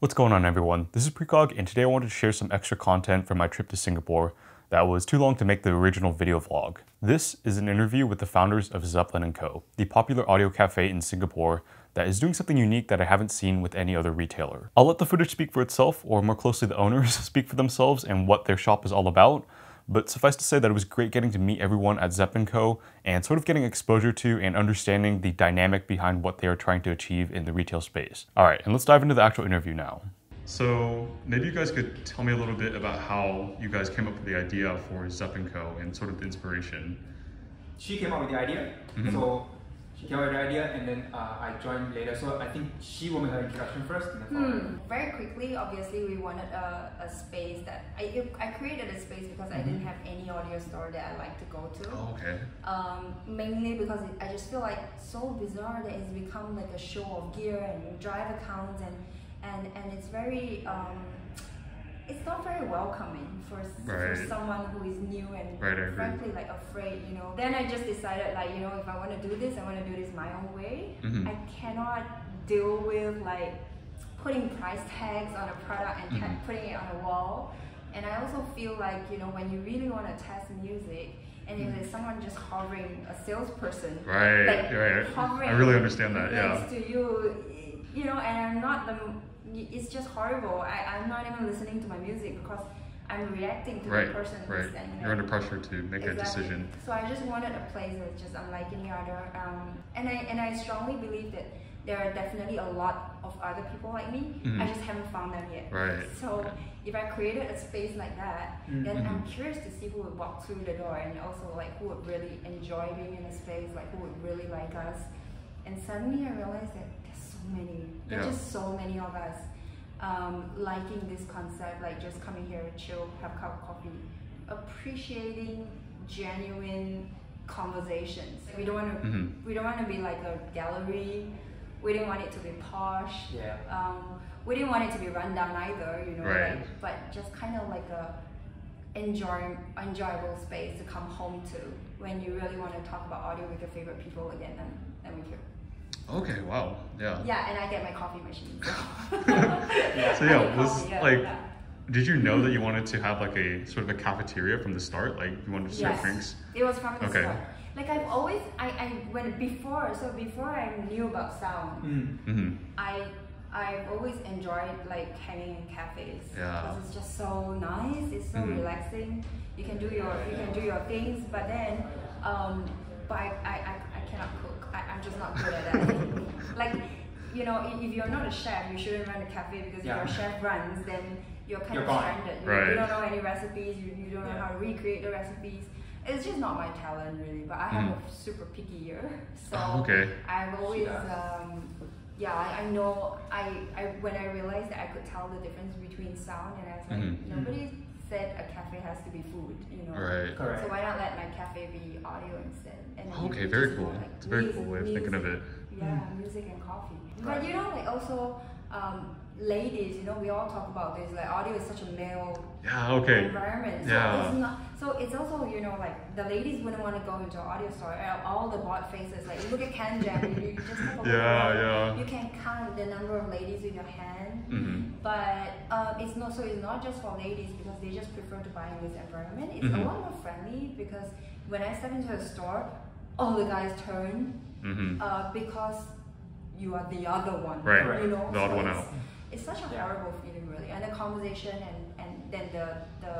What's going on everyone? This is Precog and today I wanted to share some extra content from my trip to Singapore that was too long to make the original video vlog. This is an interview with the founders of Zeppelin & Co., the popular audio cafe in Singapore that is doing something unique that I haven't seen with any other retailer. I'll let the footage speak for itself, or more closely the owners speak for themselves and what their shop is all about, but suffice to say that it was great getting to meet everyone at Zepp & Co. and sort of getting exposure to and understanding the dynamic behind what they are trying to achieve in the retail space. All right, and let's dive into the actual interview now. So maybe you guys could tell me a little bit about how you guys came up with the idea for Zepp & Co. and sort of the inspiration. She came up with the idea, Mhm. so she came up with the idea, and then uh, I joined later. So I think she will make her introduction first, and then. Hmm. Very quickly, obviously, we wanted a, a space that I, I created a space because I didn't have any audio store that I like to go to. Oh, okay. Um, mainly because I just feel like so bizarre that it's become like a show of gear and drive accounts and and and it's very um, it's not very welcoming for, Right. for someone who is new and Right, frankly like afraid, you know. Then I just decided like you know if I want to do this, I want to do this my own way. Mhm. I cannot deal with like putting price tags on a product and ta- Mhm. putting it on a wall. And I also feel like you know when you really want to test music, and if there's someone just hovering, a salesperson, Mm-hmm. Right, like right. hovering I really understand that, yeah. to you, you know, and I'm not the. It's just horrible. I, I'm not even listening to my music because I'm reacting to Right, the person who's right. standing You're under pressure to make a Exactly. decision. So I just wanted a place that's just unlike any other. Um, and I and I strongly believe that there are definitely a lot of other people like me. Mhm. I just haven't found them yet. Right. So if I created a space like that, then Mhm. I'm curious to see who would walk through the door and also like who would really enjoy being in a space, like who would really like us. And suddenly I realized that there's Yeah. just so many of us um, liking this concept, like just coming here, chill, have a cup of coffee, appreciating genuine conversations. We don't want to. Mhm. We don't want to be like a gallery. We didn't want it to be posh. Yeah. Um, we didn't want it to be run down either, you know. Right. Like, but just kind of like a enjoy, enjoyable space to come home to when you really want to talk about audio with your favorite people again. Then, then we here. Okay, wow. Yeah. Yeah, and I get my coffee machine. So, Yeah. So yeah, was coffee, yeah, like yeah. did you know that you wanted to have like a sort of a cafeteria from the start? Like you wanted to serve Yes. drinks? It was from the Okay. start. Like I've always, I, I when before, so before I knew about sound, Mm. Mm-hmm. I I've always enjoyed like hanging in cafes Yeah. because it's just so nice. It's so Mhm. relaxing. You can do your you can do your things, but then um, but I, I, I, I cannot cook. I, I'm just not good at that. like you know, if, if you're not a chef, you shouldn't run a cafe because Yeah. if your chef runs, then you're kind You're of gone. stranded. You, Right. you don't know any recipes. You, you don't know Yeah. how to recreate the recipes. It's just not my talent really, but I have Mhm. a super picky ear, so Oh, okay. I've always um, yeah, I, I know. I, I when I realized that I could tell the difference between sound, and I was like, Mhm. nobody said a cafe has to be food, you know. Right. Correct. So why not let my cafe be audio instead? And then Okay, very cool. have, like, It's a very music- cool way of thinking of it. Yeah, Mm. music and coffee. But you know, like also. Um, ladies, you know, we all talk about this. Like, audio is such a male Yeah, okay. environment. So Yeah. it's not. So it's also you know like the ladies wouldn't want to go into an audio store. uh, All the bot faces like look at CanJam. you, you just have a Yeah, look yeah. You can count the number of ladies with your hand. Mm-hmm. But um, it's not so. It's not just for ladies because they just prefer to buy in this environment. It's Mhm. a lot more friendly because when I step into a store, all the guys turn Mm-hmm. uh, because you are the other one. Right. You know. The odd So one out. It's such a Yeah. horrible feeling, really, and the conversation and and then the the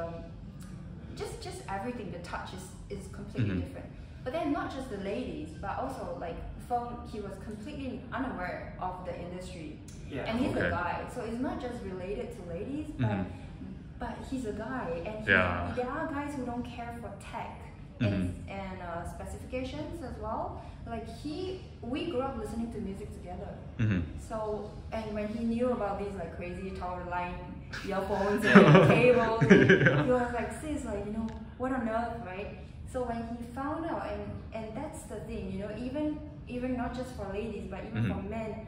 just just everything. The touch is is completely Mhm. different. But then not just the ladies, but also like from he was completely unaware of the industry, Yeah. and he's Okay. a guy, so it's not just related to ladies, but Mhm. but he's a guy, and he, Yeah. there are guys who don't care for tech. And, and uh, specifications as well. Like he, we grew up listening to music together. Mm-hmm. So and when he knew about these like crazy tower line earphones and cables, Yeah. he was like, "Sis, like you know, what on earth, right?" So when he found out, and and that's the thing, you know, even even not just for ladies, but even for Mhm. men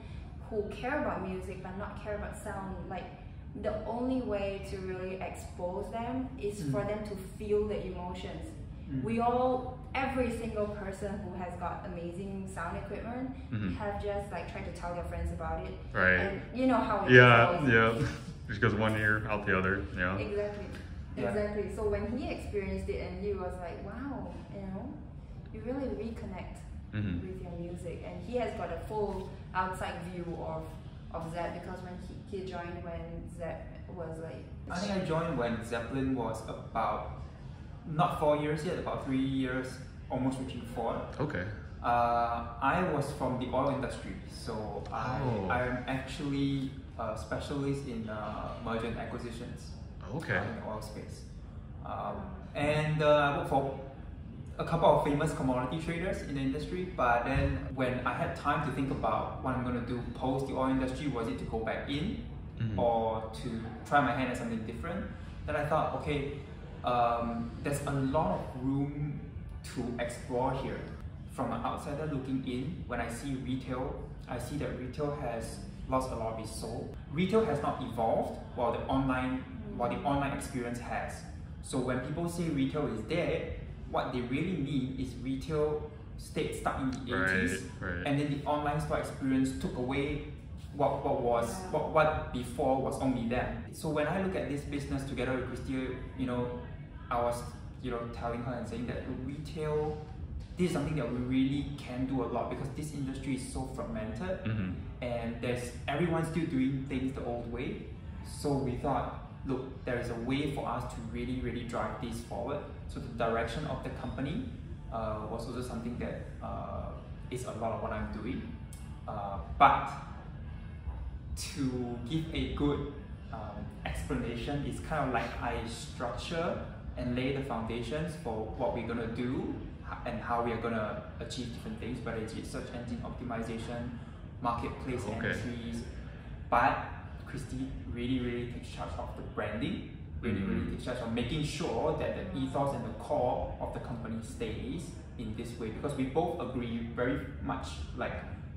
who care about music but not care about sound, like the only way to really expose them is for Mhm. them to feel the emotions. Mm. we all, every single person who has got amazing sound equipment, Mhm. have just like tried to tell their friends about it. Right. And you know how it is Yeah, always. yeah. Just goes one ear out the other. Yeah. Exactly. Yeah. Exactly. So when he experienced it and he was like, wow, you know, you really reconnect Mhm. with your music. And he has got a full outside view of, of Zep because when he, he joined when Zep was like. I think I joined when Zeppelin was about not four years yet, about three years, almost reaching four. Okay. Uh, I was from the oil industry, so I Oh. I'm actually a specialist in uh, merger and acquisitions. Okay. uh, in the oil space. Um, and uh, I worked for a couple of famous commodity traders in the industry. But then when I had time to think about what I'm going to do post the oil industry, was it to go back in Mhm. or to try my hand at something different? Then I thought, okay, um, there's a lot of room to explore here. From an outsider looking in, when I see retail, I see that retail has lost a lot of its soul. Retail has not evolved while the online while the online experience has. So when people say retail is dead, what they really mean is retail stayed stuck in the 80s Right, right. and then the online store experience took away what, what was what, what before was only them. So when I look at this business together with Kristy, you know, I was you know telling her and saying that retail this is something that we really can do a lot because this industry is so fragmented Mhm. and there's everyone's still doing things the old way. So we thought, look, there is a way for us to really, really drive this forward. So the direction of the company uh, was also something that uh, is a lot of what I'm doing. Uh, but to give a good um, explanation, it's kind of like I structure and lay the foundations for what we're gonna do and how we are gonna achieve different things, whether it's search engine optimization, marketplace Okay. entries. But Kristy really, really takes charge of the branding. Really, Mhm. really takes charge of making sure that the ethos and the core of the company stays in this way because we both agree very much like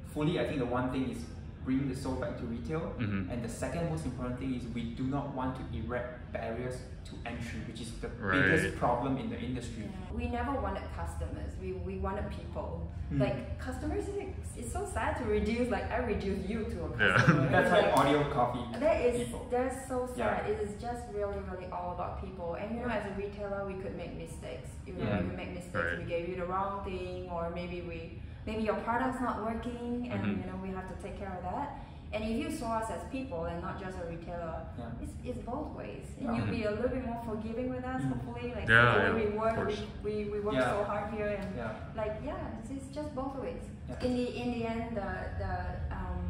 fully. I think the one thing is bring the soul back to retail, Mhm. and the second most important thing is we do not want to erect barriers to entry, which is the Right. biggest problem in the industry. Yeah. We never wanted customers. We, we wanted people. Mm. Like customers, it's, it's so sad to reduce. Like I reduce you to a Yeah. customer. That's It's why like, audio coffee That is people. that's so sad. Yeah. It is just really, really all about people. And you know, as a retailer, we could make mistakes. You know, Yeah. we could make mistakes. Right. We gave you the wrong thing, or maybe we maybe your product's not working, and Mhm. you know we have to take care of that. And if you saw us as people and not just a retailer, Yeah. it's, it's both ways. And Yeah. you'll be a little bit more forgiving with us, Mhm. hopefully. Like, Yeah, we work, we, we, we work so hard here, and Yeah. like yeah, it's, it's just both ways. In the in the end, the the um,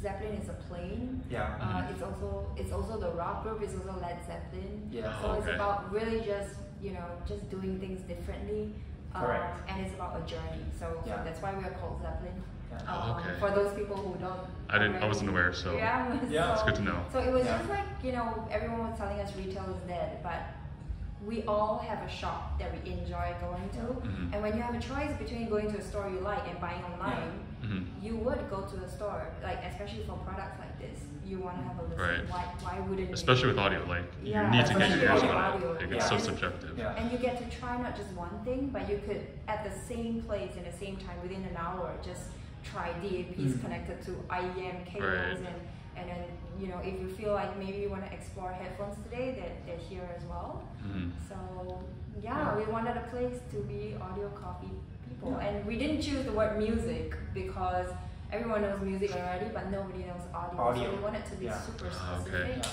Zeppelin is a plane. Yeah. Uh, Mhm. it's also it's also the rock group. It's also Led Zeppelin. Yeah. So Oh, it's about really just you know just doing things differently. Um, Correct. and it's about a journey. So, so Yeah. that's why we are called Zeppelin. Yeah. Oh, Um, okay. For those people who don't. I didn't. I wasn't aware. So Yeah. Yeah. it's so- good to know. so it was Yeah. just like, you know, everyone was telling us retail is dead, but we all have a shop that we enjoy going to. Mhm. And when you have a choice between going to a store you like and buying online, Mhm. you would go to the store, like especially for products like this. You want to have a listen. Right. Why, why wouldn't you? Especially with audio, like Yeah, you need to get your ears on it. Audio, Like, yeah. it's so subjective. Yeah. And you get to try not just one thing, but you could at the same place in the same time within an hour just try DAPs Mm. connected to IEM cables Right. and and then you know if you feel like maybe you want to explore headphones today, they're, they're here as well. Mhm. So yeah, we wanted a place to be audio coffee people, Yeah. and we didn't choose the word music because everyone knows music already, but nobody knows audio. Audio. So we wanted to be Yeah. super Ah, okay. specific.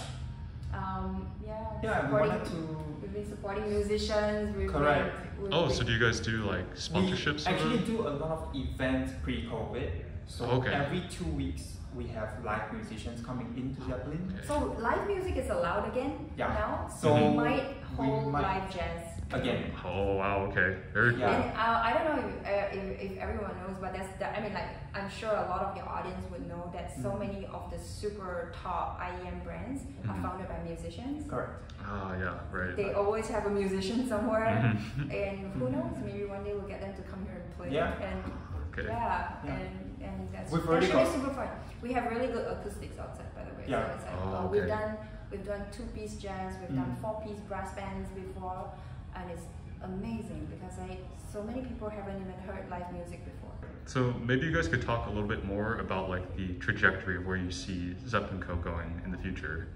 Yeah. Um, yeah. Yeah, we supporting- wanted to We've been supporting musicians. We've Correct. Been, we've Oh, been- so do you guys do like sponsorships? We actually of? do a lot of events pre-COVID. So Okay. every two weeks we have live musicians coming into Zeppelin. Okay. So live music is allowed again Yeah. now. So we might we hold might- live jazz Again. Oh wow. Okay. Very cool. Yeah. And uh, I don't know if, uh, if, if everyone knows, but that's the, I mean, like I'm sure a lot of your audience would know that so Mhm. many of the super top IEM brands are Mhm. founded by musicians. Correct. Ah yeah. Right. They always have a musician somewhere, Mhm. and who knows? Maybe one day we'll get them to come here and play. Yeah. And Okay. yeah, Yeah. and and that's We've that already should be super fun. We have really good acoustics outside, by the way. Yeah. So it's like, Oh, uh, we've done we've done two piece jazz, we've done Mm. four piece brass bands before, and it's amazing because I so many people haven't even heard live music before. So maybe you guys could talk a little bit more about like the trajectory of where you see Zeppelin Co going in the future.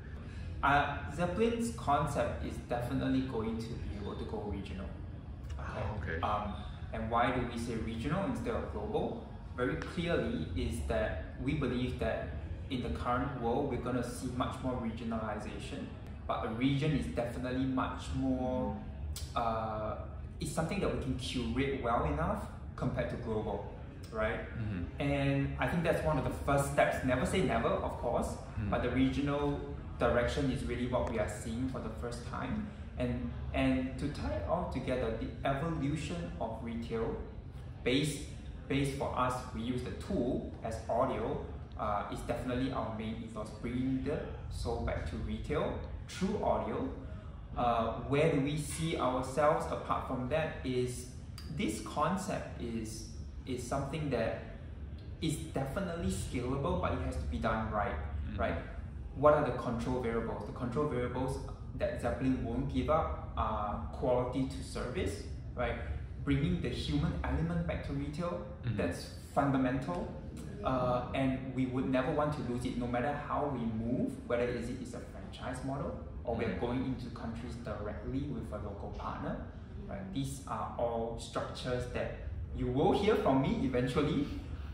Uh, Zeppelin's concept is definitely going to be able to go regional. Oh, okay. Um, and why do we say regional instead of global? Very clearly is that we believe that in the current world we're going to see much more regionalization, but a region is definitely much more. Uh, it's something that we can curate well enough compared to global, right? Mm-hmm. And I think that's one of the first steps. Never say never, of course, Mhm. but the regional direction is really what we are seeing for the first time. And and to tie it all together, the evolution of retail, base base for us, we use the tool as audio. Uh, is definitely our main ethos, bringing the soul back to retail through audio. Uh, where do we see ourselves apart from that is this concept is is something that is definitely scalable, but it has to be done right, Mhm. right? What are the control variables? The control variables that Zeppelin won't give up are quality to service, right? Bringing the human element back to retail, Mhm. that's fundamental. Uh, and we would never want to lose it no matter how we move, whether is it is a franchise model or we are Mhm. going into countries directly with a local partner. Right? These are all structures that you will hear from me eventually.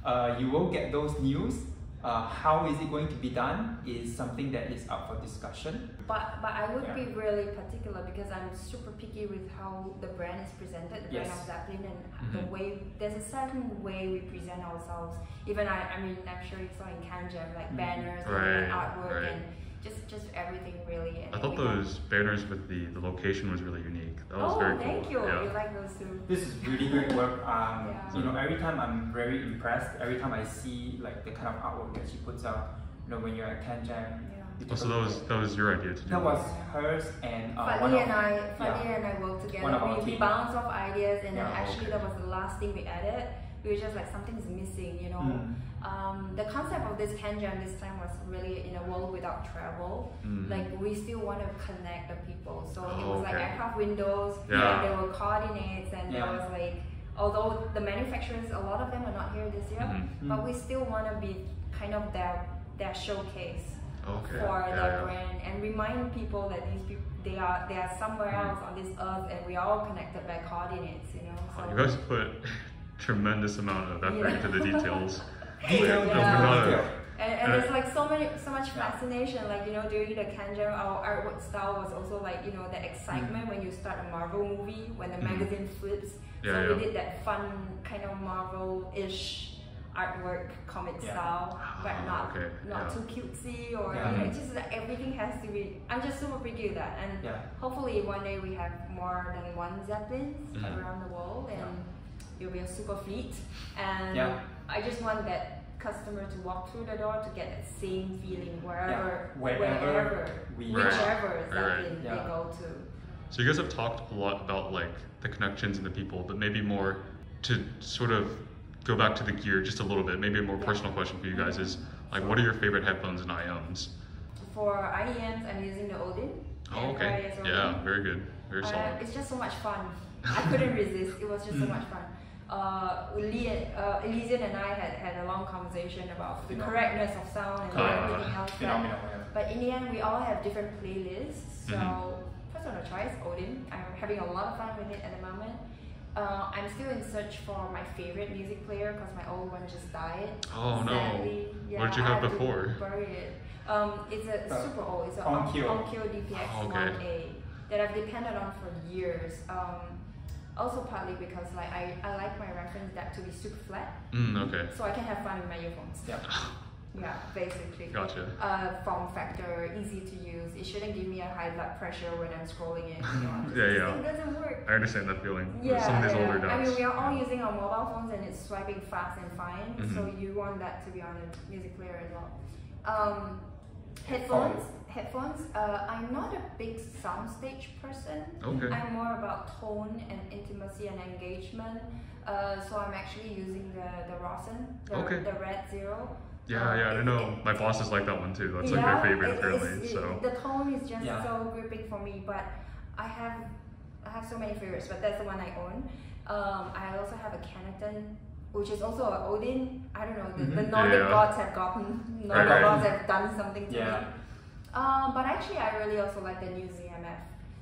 Uh, you will get those news. Uh, how is it going to be done is something that is up for discussion. But but I would Yeah. be really particular because I'm super picky with how the brand is presented, the brand Yes. of Zeppelin, and the Mhm. way there's a certain way we present ourselves. Even I, I mean, I'm sure you saw in CanJam, like Mhm. banners Right, and artwork right. and just just everything really. And I thought we have- those banners with the, the location was really unique. That was oh, very cool. thank you. Yeah. You like those too? This is really great work. Um, Yeah. You know, every time I'm very impressed. Every time I see like the kind of artwork that she puts out. You know, when you're at CanJam. Yeah. Oh, so that was that was your idea to do. That was hers and uh, Fadi and I, yeah. And I worked One together. of our We, we team. bounced off ideas, and then actually okay. that was the last thing we added. Were just like something's missing, you know. Mm. Um, the concept of this CanJam this time was really in a world without travel. Mhm. Like we still want to connect the people, so it Oh, was like aircraft windows. Yeah. there were coordinates, and there was like, although the manufacturers, a lot of them are not here this year, Mhm. but we still want to be kind of their their showcase Okay. for yeah, the yeah. brand and remind people that these people they are they are somewhere Mhm. else on this earth and we are all connected by coordinates you know so Wow, you guys put tremendous amount of effort Yeah. into the details. Detail, Wait, detail, and, And and there's like so many so much fascination like you know during the CanJam our artwork style was also like you know the excitement when you start a Marvel movie when the Mhm. magazine flips Yeah, so yeah. we did that fun kind of Marvel-ish artwork comic Yeah. style but Ah, not okay, not yeah. too cutesy or Yeah. you know, it's just that everything has to be I'm just super picky with that and Yeah. hopefully one day we have more than one Zeppelins Mhm. around the world and it'll be a super fleet and Yeah. I just want that customer to walk through the door to get that same feeling wherever Yeah, wherever wherever we- Right. whichever Right, right. Zeppelin Yeah. they go to So you guys have talked a lot about like the connections and the people, but maybe more to sort of go back to the gear just a little bit. Maybe a more Yeah. personal question for you guys is like, what are your favorite headphones and IEMs? for IEMs I'm using the Odin Oh, okay. Odin. Yeah, very good. Very Uh, solid. it's just so much fun. I couldn't resist. It was just so Mm. much fun. Uh, Lee and, uh, Elysian and I had, had a long conversation about the correctness of sound and everything else. But, yeah. but in the end, we all have different playlists. So, Mhm. personal choice, Odin. I'm having a lot of fun with it at the moment. Uh, I'm still in search for my favorite music player because my old one just died. Oh, no. Yeah, What did you have to before? Bury it. Um, it's a Uh, super old. It's a Onkyo. Onkyo DPX Oh, okay. 1A that I've depended on for years. Um, also partly because like I, I like my reference DAP to be super flat, Mm, okay. so I can have fun with my earphones. Yeah. Yeah, basically. Gotcha. Uh, form factor, easy to use. It shouldn't give me a high blood pressure when I'm scrolling it. You know, Yeah, yeah. thing doesn't work. I understand that feeling. Yeah, some of these yeah. older I mean, we are all Yeah. using our mobile phones and it's swiping fast and fine. So Mhm. you want that to be on a music player as well. Um, headphones. Headphones. Uh, I'm not a big soundstage person. Okay. I'm more about tone and intimacy and engagement. Uh, so I'm actually using the the Rosson, the, Okay. the Red Zero. Yeah, Um, yeah, I it- know. it- My bosses like that one too. That's like yeah, their favorite it- apparently. So the tone is just Yeah. so gripping for me. But I have I have so many favorites, but that's the one I own. Um, I also have a Kennerton, which is also a Odin. I don't know. The, the Mhm. Nordic Yeah. gods have gotten Nordic right. gods have done something to Yeah. me. Um, but actually, I really also like the new ZMF.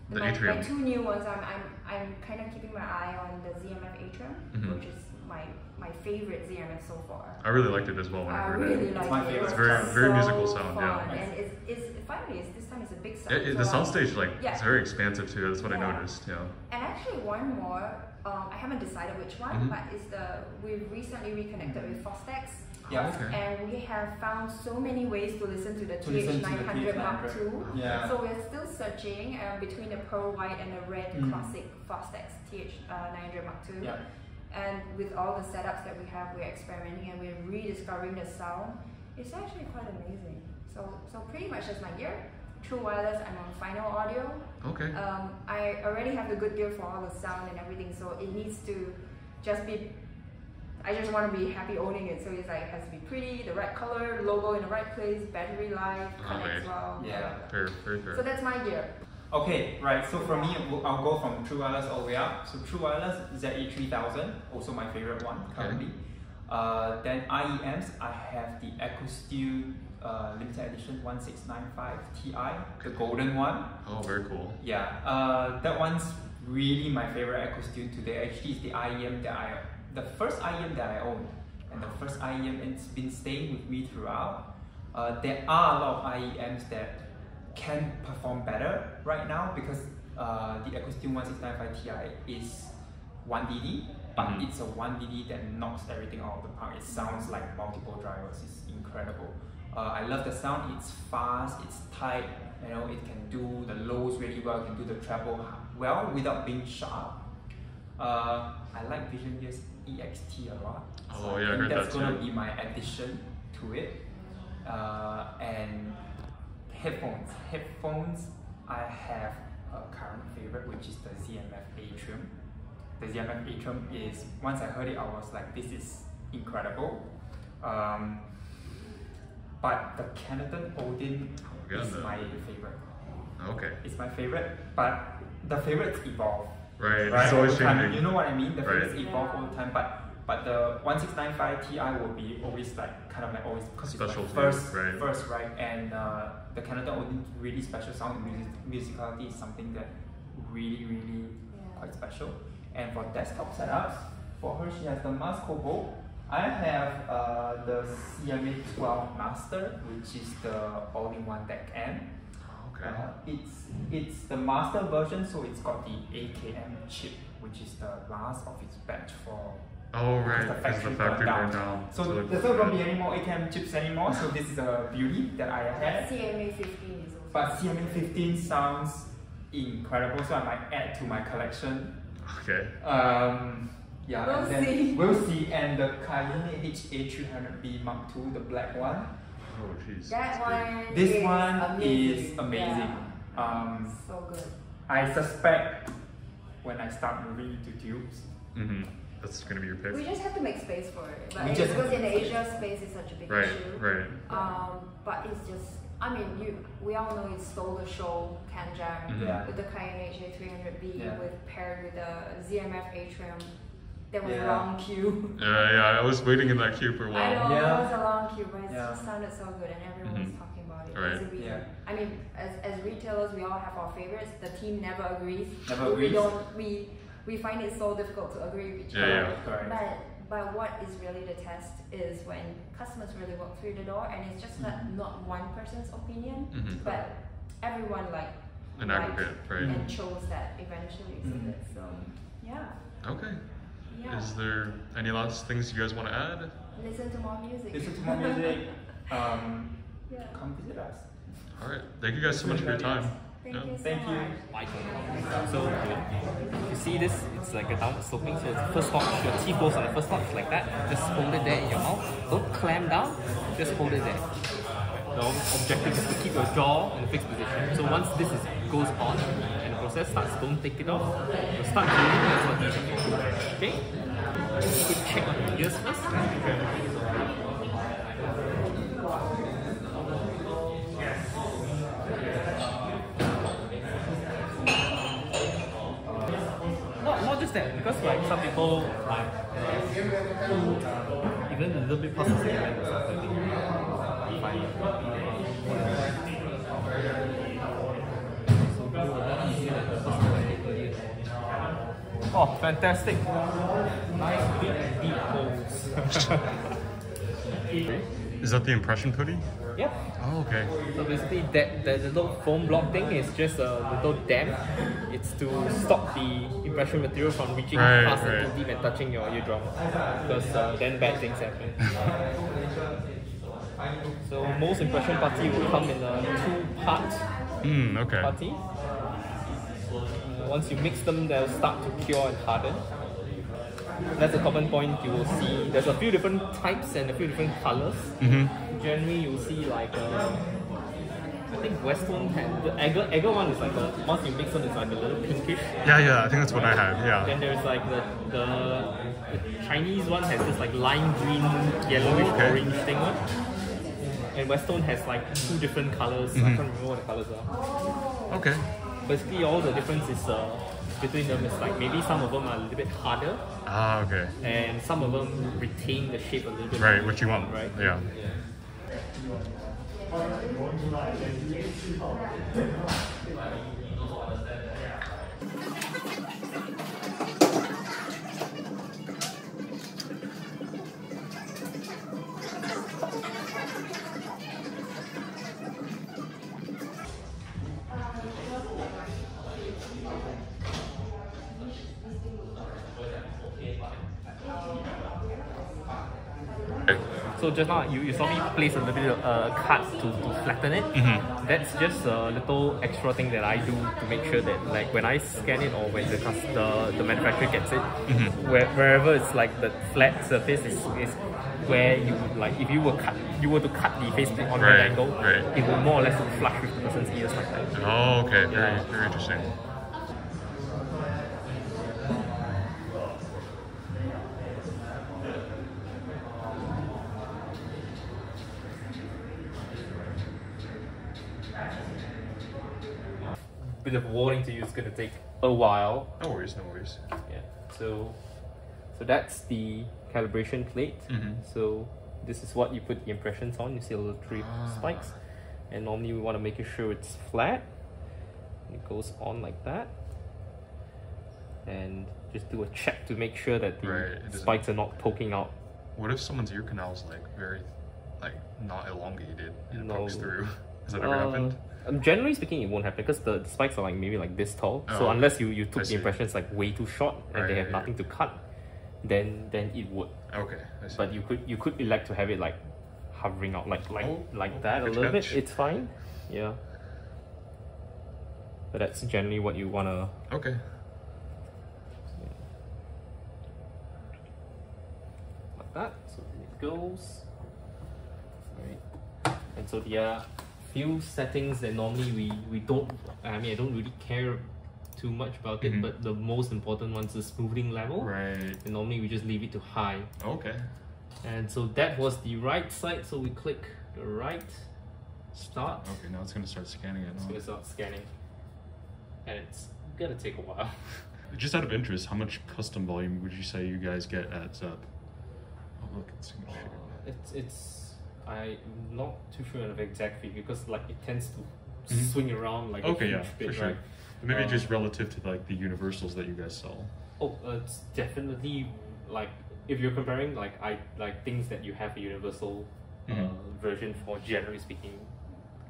The my, my two new ones. I'm, I'm, I'm kind of keeping my eye on the ZMF Atrium, Mhm. which is my my favorite ZMF so far. I really liked it as well when I I heard really it. like my it. favorite. It's very- very so musical sound, yeah. And it's, it's finally it's, this time it's a big sound. It, it, so the I'm- like, Yeah. it's very expansive too. That's what I noticed. Yeah. And actually, one more. Um, I haven't decided which one, Mhm. but it's the we recently reconnected with Fostex, Yeah. Okay. and we have found so many ways to listen to the To listen to the TH900 Mark TH900. II. Yeah. So we're still searching um, between the pearl white and the red Mm. classic Fostex TH900 Mark II. Yeah. And with all the setups that we have, we're experimenting and we're rediscovering the sound. It's actually quite amazing. So, so pretty much that's my gear. True wireless. I'm on final audio. Okay. Um, I already have the good gear for all the sound and everything, so it needs to just be. I just want to be happy owning it, so it's like it has to be pretty, the right color, logo in the right place, battery life, connects Right. well. Yeah. Fair, very fair. So that's my gear. Okay, right. So for me, I'll I'll go from True Wireless all the way up. So True Wireless ZE3000, also my favorite one currently. Uh, then IEMs, I have the Acoustune uh, limited edition 1695 Ti, the golden one. oh, very cool. Yeah, uh, that one's really my favorite Acoustune today. Actually, it's the IEM that I, the first IEM that I own, and the first IEM it's been staying with me throughout. Uh, there are a lot of IEMs that can perform better right now because uh, the Acoustune 1695 Ti is 1DD, but Mhm. it's a 1DD that knocks everything out of the park. It sounds like multiple drivers. It's incredible. Uh, I love the sound. It's fast. It's tight. You know, it can do the lows really well. It can do the treble well without being sharp. Uh, I like Vision Ears' EXT a lot. Oh, I yeah, I think heard that's that gonna be my addition to it. Uh, and headphones. Headphones, I have a current favorite, which is the ZMF Atrium. The ZMF Atrium is once I heard it, I was like, this is incredible. Um, but the Kennerton Odin Oh, is my favorite. Okay. It's my favorite, but the favorites evolve. Right. Right, It's all always time. changing. You know what I mean? The Right. favorites evolve all the time, but but the 1695 Ti will be always like kind of like always because it's Special like first, right. first right, and uh, the Kennerton Odin really special sound and music, musicality is something that really really Yeah. quite special. And for desktop setups, for her she has the Mass Kobo. I have uh, the CMA 12 Master, which is the all-in-one DAC amp. Okay. Uh, it's it's the master version, so it's got the AKM chip, which is the last of its batch for. Oh, right. The factory, the factory burned burned down. down. So like- there's not gonna be any more AKM chips anymore. so this is a beauty that I had. CMA 15 is also. But CMA 15 sounds incredible, so I might add to my collection. Okay. Um, yeah, We'll see. We'll see. And the Cayin HA300B Mark II, the black one. Oh, jeez. That one. This is one amazing. is amazing. Yeah. Um, so good. I suspect when I start moving into tubes, Mm-hmm. That's gonna be your pick. We just have to make space for it. But We it's just because in to Asia, space is such a big Right. issue. Right. Um, but it's just, I mean, you we all know it stole the show, CanJam, Mhm. Yeah. with the Cayin HA300B, Yeah. with paired with the ZMF Atrium. There was Yeah. a long queue. Yeah, yeah. I was waiting in that queue for a while. I know, Yeah. it was a long queue, but it Yeah. just sounded so good and everyone was Mhm. talking about it. Right. There's a. Yeah. I mean, as, as retailers, we all have our favorites. The team never agrees. Never agrees. we don't, we, we find it so difficult to agree with each Yeah, other. yeah. Correct. But but what is really the test is when customers really walk through the door and it's just not, Mhm. not one person's opinion, Mhm. but everyone like An aggregate, right? and chose that eventually. So, Mhm. that's, um, yeah, Okay. Yeah. Is there any last things you guys want to add? Listen to more music. listen to more music. Um, yeah. come visit us. All right. Thank you guys so much for your time. Thank Yeah. you so Thank you. much. Michael. So you see this, it's like a downward sloping. So the first stop, your teeth goes on the first stop, it's like that. Just hold it there in your mouth. Don't clamp down, just hold it there. The objective is to keep your jaw in a fixed position. So once this is, goes on and the process starts, don't take it off. You'll start breathing, that's what these are. Okay? Quick check on your ears first. step because like some people like uh, even a little bit past the second something. I find Oh, fantastic! Nice big deep holes. Is that the impression putty? yep. Oh, okay. So basically, that, that little foam block thing is just a little dam. It's to stop the impression material from reaching Right, past right. and too deep and touching your eardrum, because uh, then bad things happen. so most impression putty will come in a two-part Hmm, okay. putty. Once you mix them, they'll start to cure and harden. That's a common point you will see. There's a few different types and a few different colors. Mm-hmm. Generally, you'll see like uh, I think Westone had the Egger Egger one is like a, once you mix them, it's like a little pinkish. Yeah, yeah, I think that's what I have. yeah. Then there's like the, the, the Chinese one has this like lime green, yellowish, Okay. orange thing one. And Westone has like two different colors. I can't remember what the colors are. Okay. Basically, all the difference is uh, between them is like maybe some of them are a little bit harder, Ah, okay. and some of them retain the shape a little bit. Right, more, what you want. Right. Yeah. Okay. So just now you, you saw me place a little bit of uh, cut to, to flatten it. Mm-hmm. That's just a little extra thing that I do to make sure that like when I scan it or when the the, the manufacturer gets it, Mm-hmm. where, wherever it's like the flat surface is, is where you would like if you were cut you were to cut the faceplate on Right, angle, right. it will more or less flush with the person's ears like that. Oh, okay. Very, Yeah. very interesting. Bit of warning to you, it's gonna take a while. No worries, no worries. Yeah. So, so that's the calibration plate. Mhm. So this is what you put the impressions on. You see a little three Ah. spikes, and normally we want to make sure it's flat. It goes on like that, and just do a check to make sure that the Right, spikes are not poking out. What if someone's ear canal is like very, like not elongated and it No. pokes through? Has that ever Uh, happened? um, generally speaking, it won't happen because the, the spikes are like maybe like this tall. so Oh, unless you, you took the impressions like way too short and they have right, nothing to cut, then then it would. Okay. But you could you could elect to have it like hovering out like like Oh, like oh, that a little bit. It's fine. Yeah. But that's generally what you wanna okay. like that. So it goes. Right. And so there are few settings that normally we, we don't I mean I don't really care too much about it, Mhm. but the most important one is the smoothing level. Right. And normally we just leave it to high. Okay. And so that was the right side, so we click the right start. Okay, now it's gonna start scanning it. It's gonna start scanning. And it's gonna take a while. Just out of interest, how much custom volume would you say you guys get at Zep? Oh look, it's share. It's it's I'm not too sure of the exact figure because like it tends to Mhm. swing around like Okay, a huge yeah, bit, for sure. right? Maybe Uh, just relative to like the universals that you guys sell. Oh, uh, it's definitely like if you're comparing like I like things that you have a universal uh, Mhm. version for. Generally speaking,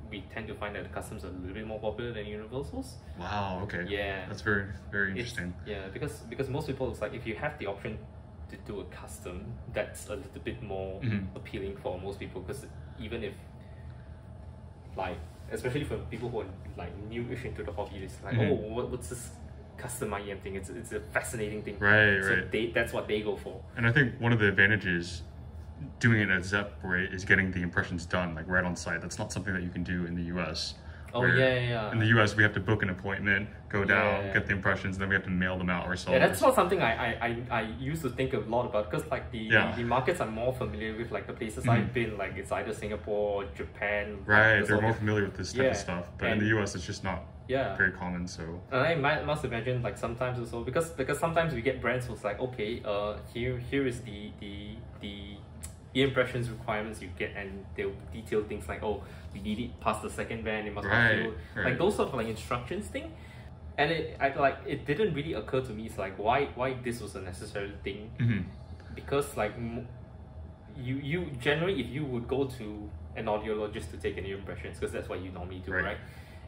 we tend to find that the customs are a little bit more popular than universals. Wow. Okay. Yeah. That's very very It's- interesting. yeah, because because most people it's like if you have the option to do a custom, that's a little bit more Mhm. appealing for most people because even if like especially for people who are like newish into the hobby, it's like Mhm. oh what, what's this custom IEM thing? It's it's a fascinating thing. Right, so right. They that's what they go for. And I think one of the advantages doing it at Zep right, is getting the impressions done like right on site. That's not something that you can do in the US. Oh, yeah, yeah, yeah. In the US, we have to book an appointment, go down, Yeah. get the impressions, and then we have to mail them out ourselves. Yeah, that's not something I, I, I, I used to think a lot about because like the, Yeah. the, the markets I'm more familiar with, like the places Mhm. I've been, like it's either Singapore or Japan. right. those They're more of- familiar with this type of stuff, but in the US, it's just not Yeah. very common. So And I might, must imagine like sometimes also because because sometimes we get brands who's like okay uh here here is the the the impressions requirements you get and they'll detail things like oh we need it past the second band it must Right, not right. like those sort of like instructions thing and it I like it didn't really occur to me it's like why why this was a necessary thing Mhm. because like you you generally if you would go to an audiologist to take an ear impressions because that's what you normally do Right. right,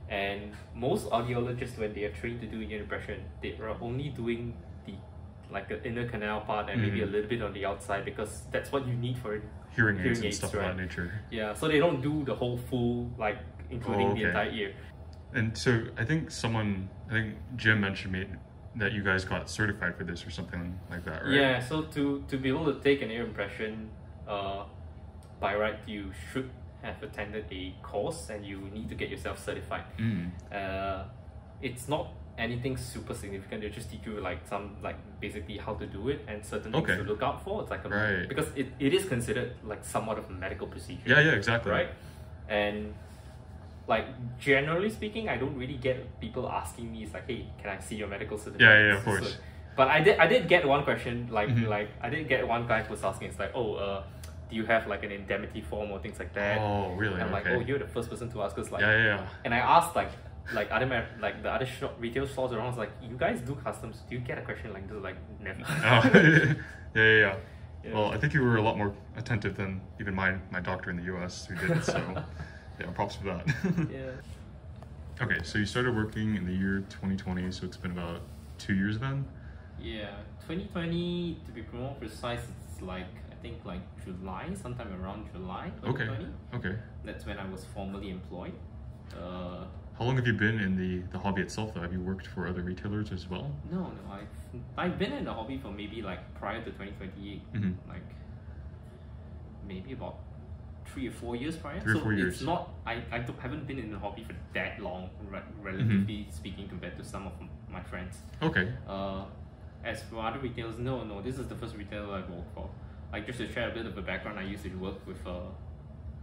and most audiologists when they are trained to do ear impression they are only doing like the inner canal part and maybe a Mhm. little bit on the outside because that's what you need for it hearing aids Hearing and aids, stuff of that nature. yeah so they don't do the whole full like including Oh, the okay. entire ear And so I think someone, I think Jim mentioned me that you guys got certified for this or something like that, right? Yeah, so to, to be able to take an ear impression, uh, by right, you should have attended a course and you need to get yourself certified. Mm. Uh, it's not anything super significant. They just teach you like some like basically how to do it and certain things to look out for. It's like a, Right. because it, it is considered like somewhat of a medical procedure. Yeah, yeah, exactly. Right, and like generally speaking, I don't really get people asking me. It's like, hey, can I see your medical certificate? Yeah, yeah, of So- course. but I did I did get one question like Mhm. like I did get one guy who was asking. It's like, oh, uh, do you have like an indemnity form or things like that? Oh, really? And I'm like, okay. oh, you're the first person to ask us. Like, yeah, yeah, yeah. and I asked like like other ma- like the other shop retail stores around. Was like, you guys do customs? Do you get a question like this? Like never. Oh, yeah, yeah, yeah. Yeah. Well, I think you were a lot more attentive than even my, my doctor in the US who did it, so yeah, props for that. yeah. okay, so you started working in the year 2020, so it's been about two years then? Yeah, 2020 to be more precise, it's like I think like July, sometime around July Okay, okay. That's when I was formally employed. Uh, How long have you been in the, the hobby itself though? Have you worked for other retailers as well? no, no, I've I've been in the hobby for maybe like prior to 2028, Mhm. like maybe about three or four years prior. Three or so four years. it's not I I haven't been in the hobby for that long, re- relatively Mm-hmm. speaking, compared to some of my friends. Okay. Uh, as for other retailers, no, no, this is the first retailer I've worked for. Like just to share a bit of a background, I used to work with uh,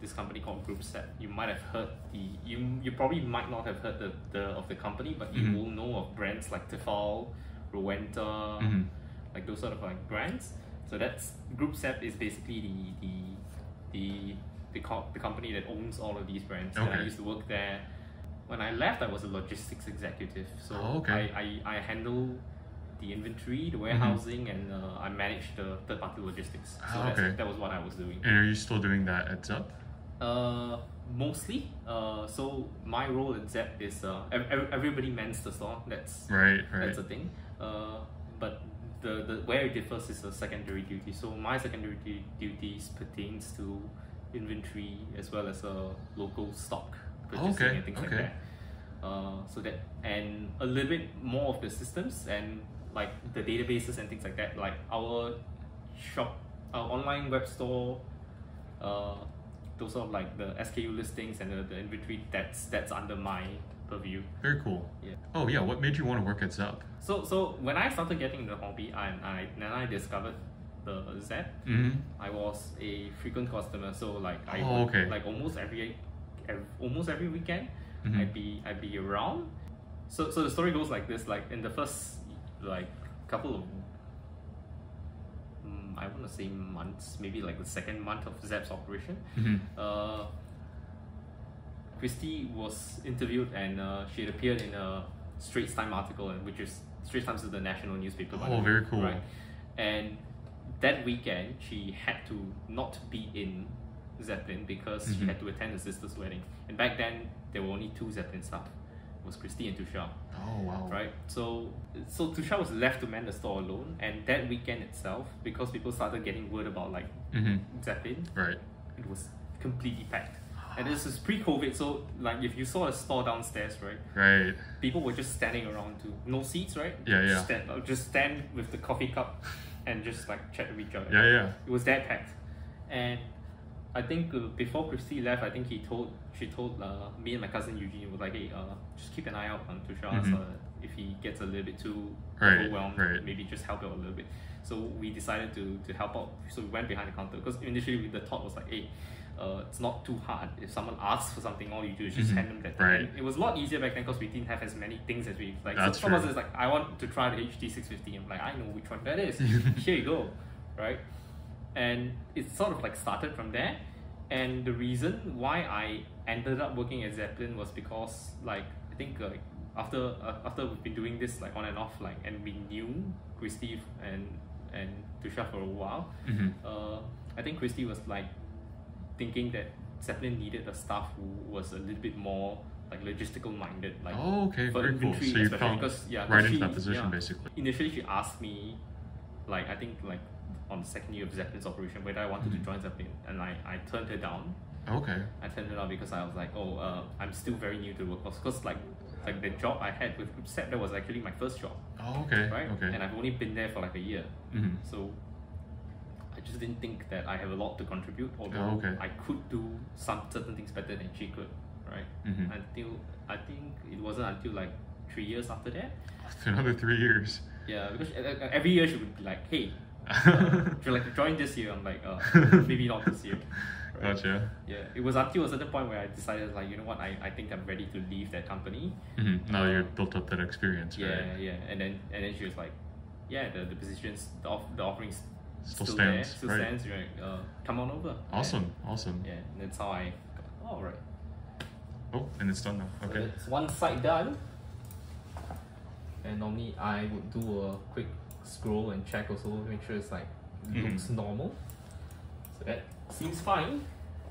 this company called Groupe SEB. You might have heard the you you probably might not have heard the, the of the company, but you Mhm. will know of brands like Tefal, Rowenta, Mhm. like those sort of like brands. So that's Groupe SEB is basically the the the the, co- the company that owns all of these brands. And I used to work there. When I left, I was a logistics executive. So Oh, okay. I, I, I handle the inventory, the warehousing, and uh, I manage the third party logistics. So Ah, that's, okay. that was what I was doing. And are you still doing that at Zep? Uh, mostly. Uh, so my role in Zep is uh, ev- ev- everybody mans the store. That's Right, right. that's a thing. Uh, but the, the where it differs is a secondary duty. So my secondary du- duties pertains to inventory as well as a local stock purchasing Okay, and things like that. Uh, so that and a little bit more of the systems and like the databases and things like that. Like our shop, our online web store, uh, those sort of like the SKU listings and the, the inventory. That's that's under my purview. Very cool. Yeah. Oh yeah, what made you want to work at Zep? So so when I started getting the hobby, I, I then I discovered the Zep. Mm-hmm. I was a frequent customer, so like I Oh, okay. like almost every, every almost every weekend, Mhm. I'd be I'd be around. So so the story goes like this: like in the first like couple of mm, I want to say months, maybe like the second month of Zep's operation, Mm-hmm. uh, Kristy was interviewed and uh, she had appeared in a Straits Time article, and which is Straits Times is the national newspaper. Oh, way, very cool. Right, and that weekend she had to not be in Zeppelin because she Mhm. had to attend her sister's wedding. And back then there were only two Zeppelin staff. Was Kristy and Tushar Oh wow. right? So so Tushar was left to man the store alone, and that weekend itself, because people started getting word about like Mm-hmm. Zeppelin, Right. it was completely packed. And this is pre-COVID, so like if you saw a store downstairs, right, Right. people were just standing around too. No seats, right? Yeah, yeah. Just stand, just stand with the coffee cup and just like chat with each other. Yeah, yeah. It was that packed, and I think uh, before Kristy left, I think he told she told uh, me and my cousin Eugene was like, hey, uh, just keep an eye out on Tushar. Mhm. Uh, if he gets a little bit too Right, overwhelmed, right. maybe just help out a little bit. So we decided to, to help out. So we went behind the counter because initially the thought was like, hey, uh, it's not too hard. If someone asks for something, all you do is just Mhm, hand them that thing. right. It was a lot easier back then because we didn't have as many things as we like. That's so someone says like, I want to try the HD six fifty. I'm like, I know which one that is. Here you go, right? And it sort of like started from there. And the reason why I ended up working at Zeppelin was because like I think like after uh, after we've been doing this like on and off like and we knew Kristy and and Tushar for a while. Mhm. Uh, I think Kristy was like thinking that Zeppelin needed a staff who was a little bit more like logistical minded, like Oh, okay, for very cool. So you found because yeah, right because into that position yeah. basically. Initially, she asked me, like I think like on the second year of Zeppelin's operation, whether I wanted Mhm. to join Zeppelin, and I, I turned it down. Okay. I turned it down because I was like, oh, uh, I'm still very new to the workforce. Because like like the job I had with Groupe SEB, that was actually my first job, Oh, okay. right? Okay. And I've only been there for like a year, Mhm. so I just didn't think that I have a lot to contribute. Although Oh, okay. I could do some certain things better than she could, right? Mhm. Until I think it wasn't until like three years after that. Another three years. Yeah, because uh, uh, every year she would be like, "Hey, if you're like join this year," I'm like, uh, "Maybe not this year." Right? Gotcha. Yeah, it was until a certain point where I decided, like, you know what, I, I think I'm ready to leave that company. hmm Now you're built up that experience, Yeah, right? yeah, yeah. and then and then she was like, "Yeah, the, the positions, the, off, the offerings Still still stands, there, still right. stands. Right, uh, come on over." Awesome. Awesome. Yeah, and that's how I. Got, oh right. Oh, and it's done now. So Okay. that's one side done. And normally I would do a quick Mm-hmm. Scroll and check also, make sure it's like looks mm-hmm. normal. So that seems fine.